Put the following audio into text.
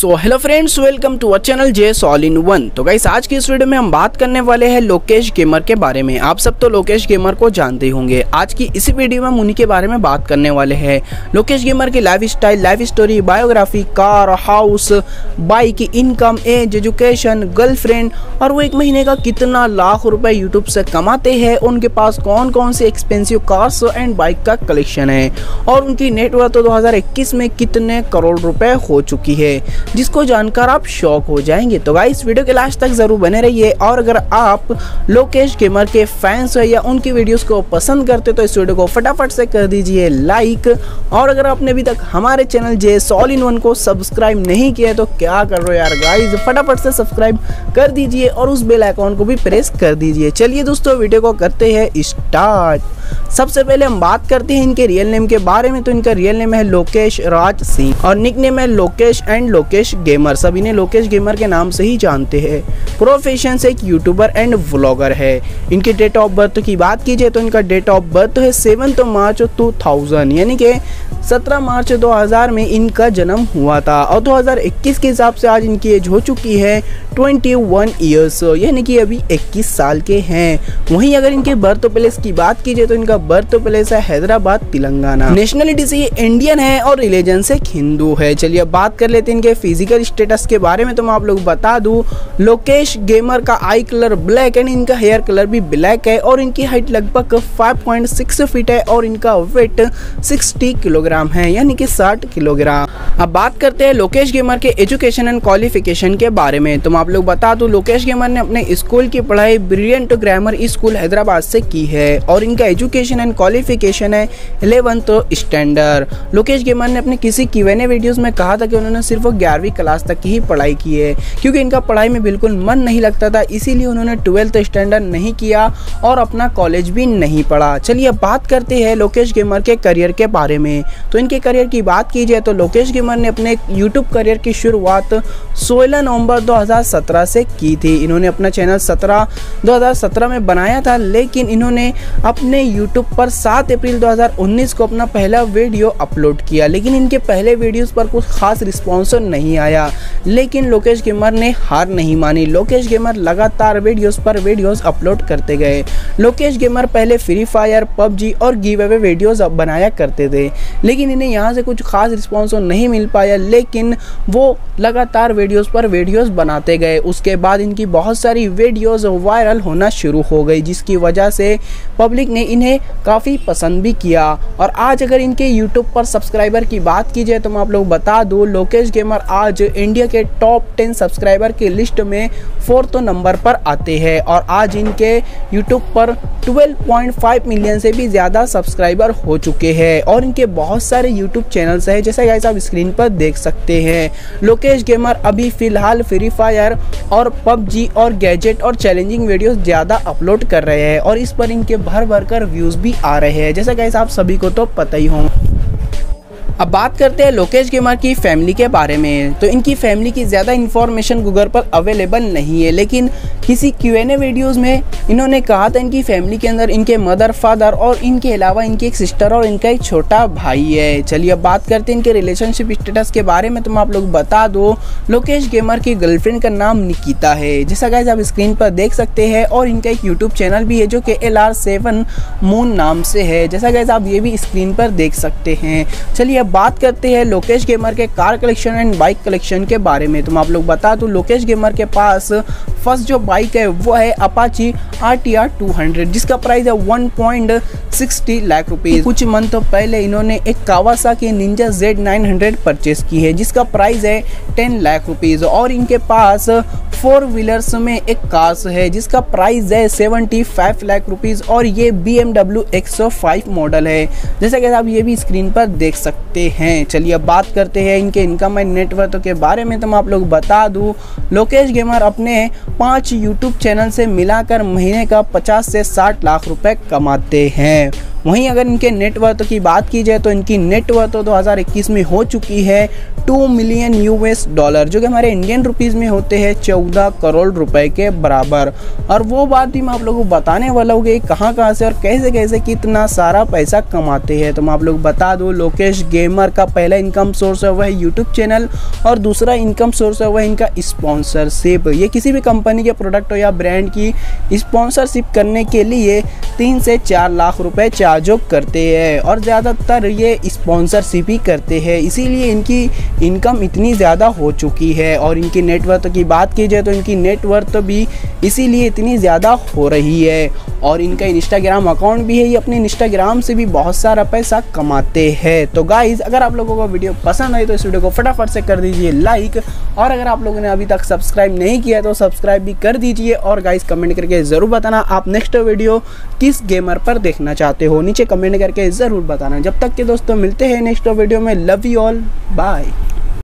So hello friends welcome to our channel J all in one तो guys आज की इस वीडियो में हम बात करने वाले हैं लोकेश गेमर के बारे में। आप सब तो लोकेश गेमर को जानते होंगे। आज की इसी वीडियो में हम उन्हीं के बारे में बात करने वाले हैं। लोकेश गेमर की lifestyle life story biography car house bike income age education girlfriend और वो एक महीने का कितना लाख रुपए यूट्यूब से कमाते हैं, उनके पास कौन कौन से एक्सपेंसिव कार्स एंड बाइक का कलेक्शन है। और उनकी नेटवर्थ तो 2021 में कितने करोड़ रुपए हो चुकी है। जिसको जानकर आप शौक हो जाएँगे। तो गाइस वीडियो के लास्ट तक ज़रूर बने रहिए और अगर आप लोकेश गेमर के फैंस हो या उनकी वीडियोस को पसंद करते तो इस वीडियो को फटाफट से कर दीजिए लाइक। और अगर आपने अभी तक हमारे channel J all in one को सब्सक्राइब नहीं किया तो क्या कर रहे हो यार गाइज़ फटाफट से सब्सक्राइब कर दीजिए और उस बेल आइकॉन को भी प्रेस कर दीजिए। चलिए दोस्तों, वीडियो को करते हैं स्टार्ट। सबसे पहले हम बात करते हैं इनके रियल नेम के बारे में। तो इनका रियल नेम है लोकेश राज सिंह और निक नेम है लोकेश एंड लोकेश गेमर। सब इन्हें लोकेश गेमर के नाम से ही जानते हैं। प्रोफेशन से एक यूट्यूबर एंड व्लॉगर है। इनके डेट ऑफ़ बर्थ की बात कीजिए तो इनका डेट ऑफ़ बर्थ है सेवन मार्च टू यानी कि 17 मार्च 2000 में इनका जन्म हुआ था और 2021 के हिसाब से आज इनकी एज हो चुकी है 21 ईयर्स यानी कि अभी 21 साल के हैं। वहीं अगर इनके बर्थ प्लेस की बात कीजिए तो इनका बर्थ प्लेस है हैदराबाद, तेलंगाना। नेशनलिटी से ये इंडियन है और रिलीजन से हिंदू है। चलिए अब बात कर लेते हैं इनके फ़िज़िकल स्टेटस के बारे में। तो मैं आप लोग बता दूँ, लोकेश गेमर का आई कलर ब्लैक एंड इनका हेयर कलर भी ब्लैक है और इनकी हाइट लगभग 5.6 फीट है और इनका वेट 60 किलोग्राम है, यानी कि 60 किलोग्राम। अब बात करते हैं लोकेश गेमर के एजुकेशन एंड क्वालिफिकेशन के बारे में। तो मैं आप लोग बता दूँ, लोकेश गेमर ने अपने स्कूल की पढ़ाई ब्रिलियंट ग्रामर स्कूल हैदराबाद से की है और इनका एजुकेशन एंड क्वालिफिकेशन है इलेवंथ स्टैंडर्ड। लोकेश गेमर ने अपने किसी क्यूएनए वीडियोस में कहा था कि उन्होंने सिर्फ़ ग्यारहवीं क्लास तक की ही पढ़ाई की है, क्योंकि इनका पढ़ाई में बिल्कुल मन नहीं लगता था, इसीलिए उन्होंने ट्वेल्थ स्टैंडर्ड नहीं किया और अपना कॉलेज भी नहीं पढ़ा। चलिए बात करते हैं लोकेश गेमर के करियर के बारे में। तो इनके करियर की बात की जाए तो लोकेश गेमर ने अपने यूट्यूब करियर की शुरुआत 16 नवंबर 2017 से की थी। इन्होंने अपना चैनल 17 2017 में बनाया था, लेकिन इन्होंने अपने यूट्यूब पर 7 अप्रैल 2019 को अपना पहला वीडियो अपलोड किया। लेकिन इनके पहले वीडियोज़ पर कुछ खास रिस्पॉन्स नहीं आया। लेकिन लोकेश गेमर ने हार नहीं मानी। लोकेश गेमर लगातार वीडियोस पर वीडियोस अपलोड करते गए। लोकेश गेमर पहले फ्री फायर पबजी और गिव अवे वीडियोस बनाया करते थे। लेकिन इन्हें यहाँ से कुछ खास रिस्पॉन्स नहीं मिल पाया, लेकिन वो लगातार वीडियोस पर वीडियोस बनाते गए। उसके बाद इनकी बहुत सारी वीडियोस वायरल होना शुरू हो गई, जिसकी वजह से पब्लिक ने इन्हें काफ़ी पसंद भी किया। और आज अगर इनके यूट्यूब पर सब्सक्राइबर की बात की जाए तो मैं आप लोग बता दूँ लोकेश गेमर आज इंडिया के टॉप टेन सब्सक्राइबर की लिस्ट में फोर्थ नंबर पर आते हैं। और आज इनके यूट्यूब पर 12.5 मिलियन से भी ज़्यादा सब्सक्राइबर हो चुके हैं। और इनके बहुत सारे यूट्यूब चैनल्स हैं। जैसे गाइस आप स्क्रीन पर देख सकते हैं। लोकेश गेमर अभी फ़िलहाल फ्री फायर और पबजी और गैजेट और चैलेंजिंग वीडियोस ज़्यादा अपलोड कर रहे हैं और इस पर इनके भर भर कर व्यूज़ भी आ रहे हैं। जैसे गाइस आप सभी को तो पता ही होंगे। अब बात करते हैं लोकेश गेमर की फैमिली के बारे में। तो इनकी फैमिली की ज़्यादा इन्फॉर्मेशन गूगल पर अवेलेबल नहीं है, लेकिन किसी क्यू एन ए वीडियोज़ में इन्होंने कहा था इनकी फैमिली के अंदर इनके मदर फादर और इनके अलावा इनकी एक सिस्टर और इनका एक छोटा भाई है। चलिए अब बात करते हैं इनके रिलेशनशिप स्टेटस के बारे में। तो मैं आप लोग बता दो, लोकेश गेमर की गर्लफ्रेंड का नाम निकिता है। जैसा गाइज़ आप स्क्रीन पर देख सकते हैं, और इनका एक यूट्यूब चैनल भी है जो कि एल आर सेवन मून नाम से है। जैसा गाइज़ आप ये भी स्क्रीन पर देख सकते हैं। चलिए अब बात करते हैं लोकेश गेमर के car collection and bike collection के बारे में। तो मैं आप लोग बता दूँ, लोकेश गेमर के पास फ़र्स्ट जो बाइक है, वो है Apache R T R two hundred जिसका प्राइस है one point sixty lakh rupees कुछ मंथ पहले इन्होंने एक Kawasaki ninja Z nine hundred purchase की है, जिसका प्राइस है टेन लाख रुपीज़ और इनके पास फोर व्हीलर्स में एक कार्स है, जिसका प्राइस है सेवेंटी फाइव लाख रुपीज़ और ये B M W five model है। जैसा कि आप ये भी स्क्रीन पर देख सकते हैं। चलिए अब बात करते हैं इनके इनकम एंड नेटवर्क के बारे में। तो मैं आप लोग बता दूँ, लोकेश गेमर अपने पाँच यूट्यूब चैनल से मिलाकर महीने का 50 से 60 लाख रुपए कमाते हैं। वहीं अगर इनके नेटवर्थ की बात की जाए तो इनकी नेटवर्थ दो हज़ार इक्कीस में हो चुकी है टू मिलियन यूएस डॉलर जो कि हमारे इंडियन रुपीज़ में होते हैं चौदह करोड़ रुपए के बराबर। और वो बात भी मैं आप लोगों को बताने वाला हूँ कि कहाँ कहाँ से और कैसे कैसे कितना सारा पैसा कमाते हैं। तो मैं आप लोग बता दूँ, लोकेश गेमर का पहला इनकम सोर्स है, वह यूट्यूब चैनल और दूसरा इनकम सोर्स है, वह इनका स्पॉन्सरशिप ये किसी भी कंपनी के प्रोडक्ट हो या ब्रांड की स्पॉन्सरशिप करने के लिए तीन से चार लाख रुपए चार्ज करते हैं और ज़्यादातर ये स्पॉन्सरशिप ही करते हैं। इसीलिए इनकी इनकम इतनी ज़्यादा हो चुकी है और इनकी नेटवर्थ की बात की जाए तो इनकी नेटवर्थ भी इसीलिए इतनी ज़्यादा हो रही है। और इनका इंस्टाग्राम अकाउंट भी है, ये अपने इंस्टाग्राम से भी बहुत सारा पैसा कमाते हैं। तो गाइज़ अगर आप लोगों को वीडियो पसंद आई तो इस वीडियो को फटाफट से कर दीजिए लाइक और अगर आप लोगों ने अभी तक सब्सक्राइब नहीं किया तो सब्सक्राइब भी कर दीजिए। और गाइज़ कमेंट करके ज़रूर बताना आप नेक्स्ट वीडियो किस गेमर पर देखना चाहते नीचे कमेंट करके ज़रूर बताना। जब तक के दोस्तों, मिलते हैं नेक्स्ट वीडियो में। Love you all bye